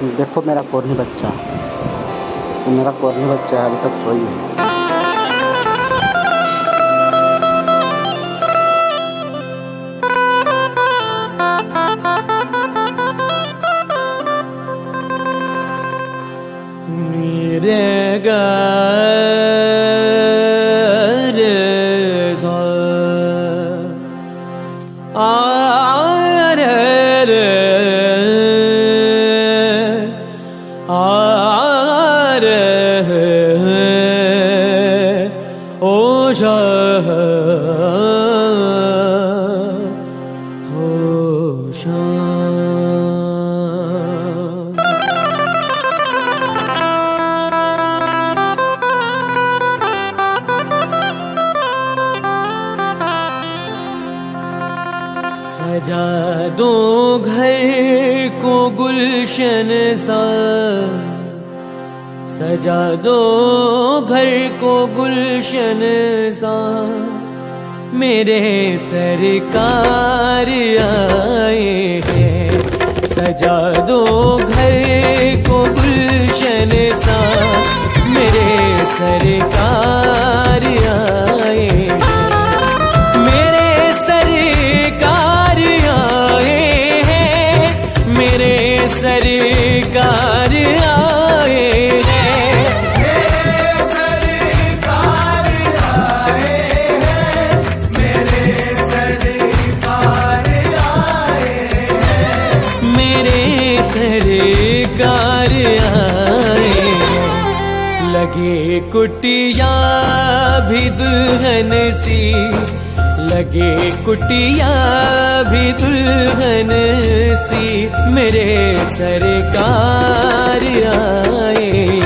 देखो मेरा कोरनी बच्चा। तो मेरा कोरनी बच्चा अभी तक सोई है। मेरे गा सजा दो घर को गुलशन सा। सजा दो घर को गुलशन सा मेरे सरकार आए हैं। सजा दो घर को गुलशन सा मेरे सरकार कुटिया भी दुल्हन सी लगे कुटिया भी दुल्हन सी मेरे सरकार आए।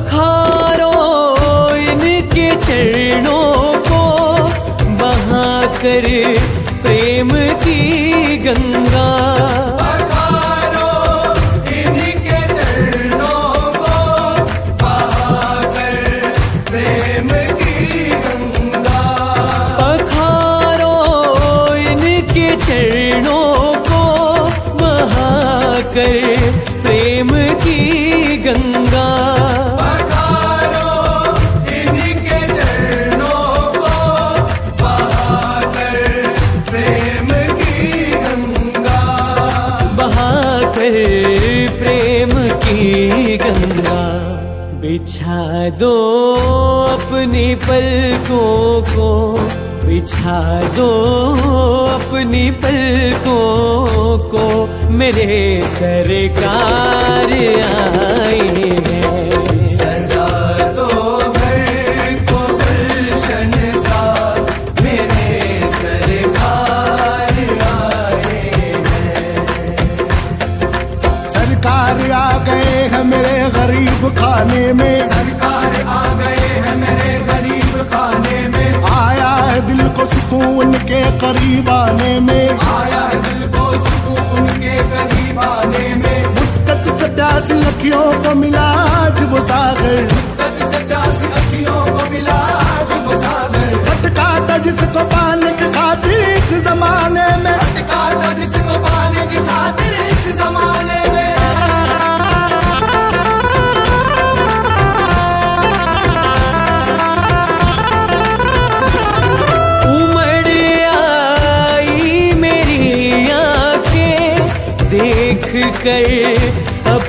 पखारो इनके चरणों को बहा कर प्रेम की गंगा। अपनी पलकों को बिछा दो अपनी पलकों को मेरे सरकार आए हैं। अखियों को मिला आज वो सागर। तक से प्यासी अखियों को मिला आज वो सागर भटका था जिसको पाने की खातिर इस जमाने में। भटका था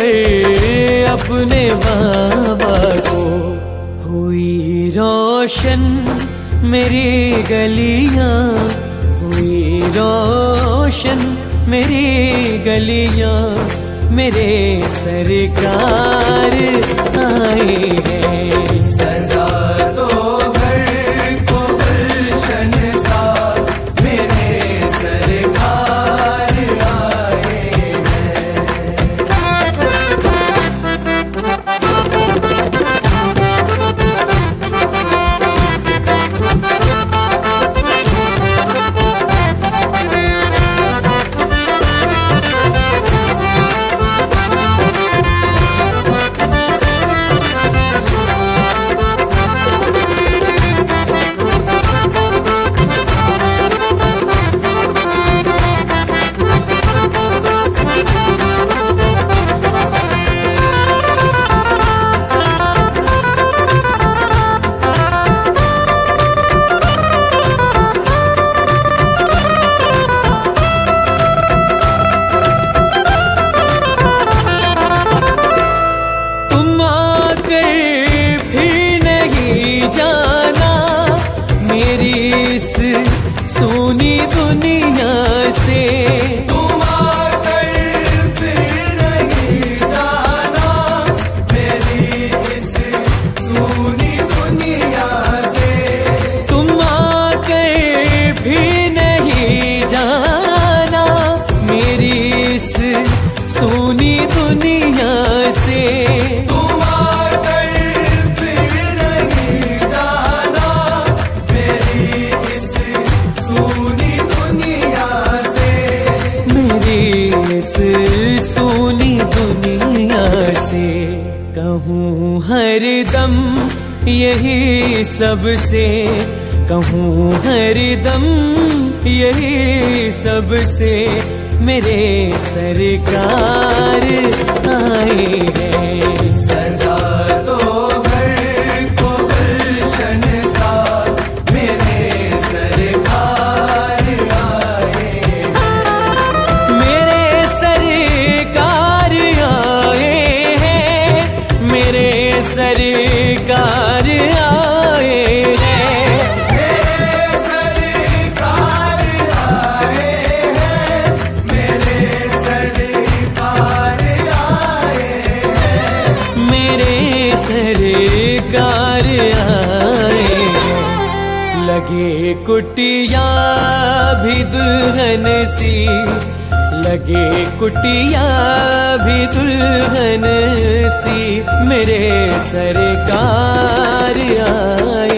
कर अपने बाबा को। हुई रोशन मेरी गलियाँ, हुई रोशन मेरी गलियाँ। मेरे सरकार आए हैं। सजा unidos. कम यही सबसे कहूँ हरदम यही सबसे मेरे सरकार आए हैं। लगे कुटिया भी दुल्हन सी। लगे कुटिया भी दुल्हन सी। मेरे सरकार आए